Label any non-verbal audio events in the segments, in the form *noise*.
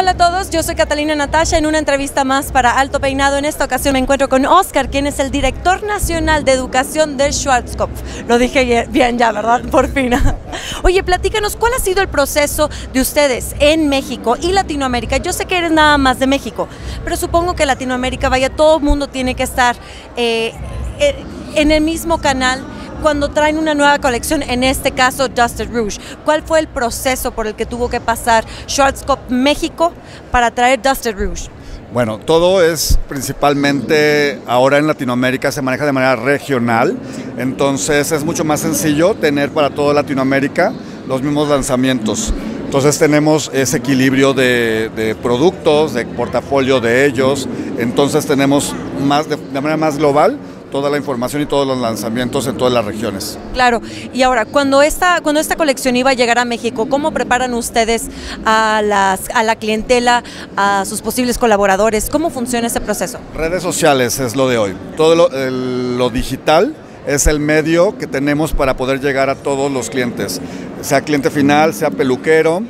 Hola a todos, yo soy Catalina Natasha en una entrevista más para Alto Peinado. En esta ocasión me encuentro con Oscar, quien es el director nacional de educación del Schwarzkopf. Lo dije bien ya, ¿verdad? Por fin. *laughs* Oye, platícanos, ¿cuál ha sido el proceso de ustedes en México y Latinoamérica? Yo sé que eres nada más de México, pero supongo que Latinoamérica, vaya, todo el mundo tiene que estar eh, eh, en el mismo canal cuando traen una nueva colección, en este caso Dusted Rouge. ¿Cuál fue el proceso por el que tuvo que pasar Schwarzkopf México para traer Dusted Rouge? Bueno, todo es principalmente ahora en Latinoamérica se maneja de manera regional, entonces es mucho más sencillo tener para toda Latinoamérica los mismos lanzamientos. Entonces tenemos ese equilibrio de, de productos, de portafolio de ellos, entonces tenemos más de, de manera más global toda la información y todos los lanzamientos en todas las regiones. Claro, y ahora, cuando esta, cuando esta colección iba a llegar a México, ¿cómo preparan ustedes a, las, a la clientela, a sus posibles colaboradores? ¿Cómo funciona ese proceso? Redes sociales es lo de hoy. Todo lo, el, lo digital es el medio que tenemos para poder llegar a todos los clientes, sea cliente final, sea peluquero,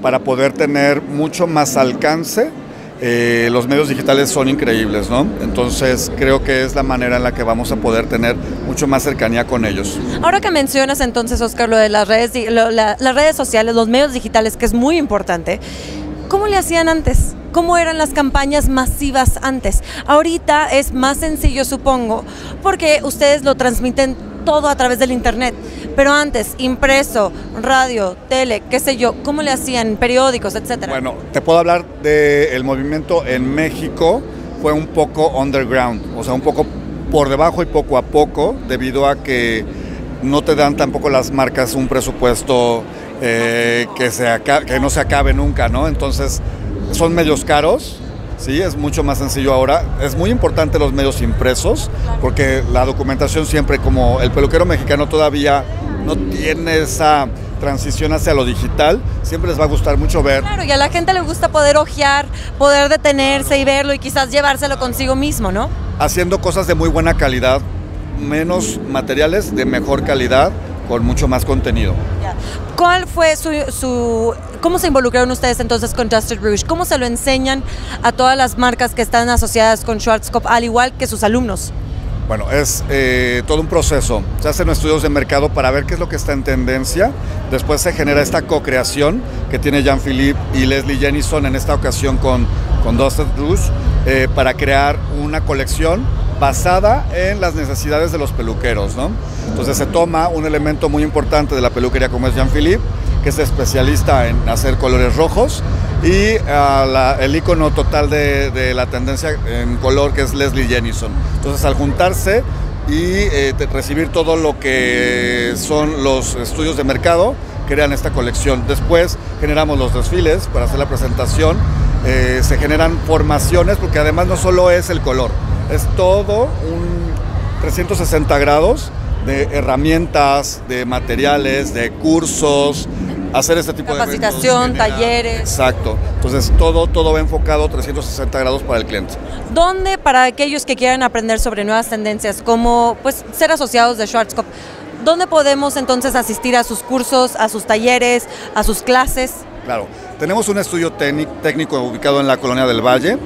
para poder tener mucho más alcance eh, los medios digitales son increíbles, ¿no? Entonces creo que es la manera en la que vamos a poder tener mucho más cercanía con ellos. Ahora que mencionas entonces, Oscar, lo de las redes, las redes sociales, los medios digitales, que es muy importante, ¿cómo le hacían antes? ¿Cómo eran las campañas masivas antes? Ahorita es más sencillo, supongo, porque ustedes lo transmiten todo a través del Internet. Pero antes, impreso, radio, tele, qué sé yo, ¿cómo le hacían? Periódicos, etcétera. Bueno, te puedo hablar del movimiento en México, fue un poco underground, o sea, un poco por debajo y poco a poco, debido a que no te dan tampoco las marcas un presupuesto eh, que, se que no se acabe nunca, ¿no? Entonces, son medios caros, Sí, es mucho más sencillo ahora. Es muy importante los medios impresos, porque la documentación siempre, como el peluquero mexicano todavía no tiene esa transición hacia lo digital, siempre les va a gustar mucho ver. Claro, y a la gente le gusta poder ojear, poder detenerse y verlo y quizás llevárselo consigo mismo, ¿no? Haciendo cosas de muy buena calidad, menos materiales de mejor calidad, con mucho más contenido. ¿Cuál fue su, su, cómo se involucraron ustedes entonces con Dusted Rouge? ¿Cómo se lo enseñan a todas las marcas que están asociadas con Schwarzkopf, al igual que sus alumnos? Bueno, es eh, todo un proceso. Se hacen estudios de mercado para ver qué es lo que está en tendencia. Después se genera esta co-creación que tiene Jean-Philippe y Leslie Jennison en esta ocasión con, con Dusted Rouge eh, para crear una colección basada en las necesidades de los peluqueros, ¿no? Entonces se toma un elemento muy importante de la peluquería como es Jean-Philippe, que es especialista en hacer colores rojos, y uh, la, el icono total de, de, la tendencia en color que es Leslie Jennison. Entonces al juntarse y eh, recibir todo lo que son los estudios de mercado, crean esta colección. Después generamos los desfiles para hacer la presentación, eh, se generan formaciones, porque además no solo es el color, es todo un 360 grados de herramientas, de materiales, de cursos, hacer este tipo Capacitación, de Capacitación, talleres. Exacto. Entonces todo, todo va enfocado 360 grados para el cliente. ¿Dónde para aquellos que quieran aprender sobre nuevas tendencias, como pues ser asociados de Schwarzkopf, dónde podemos entonces asistir a sus cursos, a sus talleres, a sus clases? Claro, tenemos un estudio técnico ubicado en la Colonia del Valle,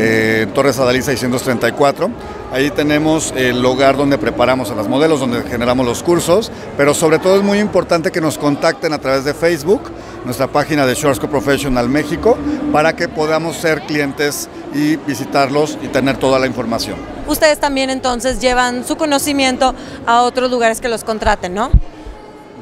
eh, Torres Adalí 634. Ahí tenemos el lugar donde preparamos a las modelos, donde generamos los cursos, pero sobre todo es muy importante que nos contacten a través de Facebook, nuestra página de Schwarzkopf Professional México, para que podamos ser clientes y visitarlos y tener toda la información. Ustedes también entonces llevan su conocimiento a otros lugares que los contraten, ¿no?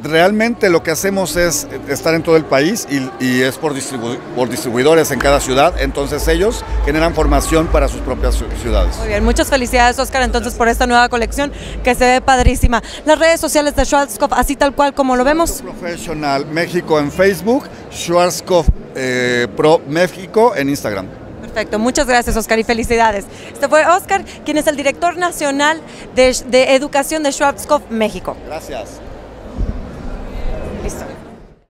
Realmente lo que hacemos es estar en todo el país y, y es por, distribu por, distribuidores en cada ciudad, entonces ellos generan formación para sus propias ciudades. Muy bien, muchas felicidades Oscar entonces por esta nueva colección que se ve padrísima. Las redes sociales de Schwarzkopf, así tal cual como lo vemos. Profesional México en Facebook, Schwarzkopf eh, Pro México en Instagram. Perfecto, muchas gracias Oscar y felicidades. Este fue Oscar, quien es el director nacional de, de educación de Schwarzkopf México. Gracias.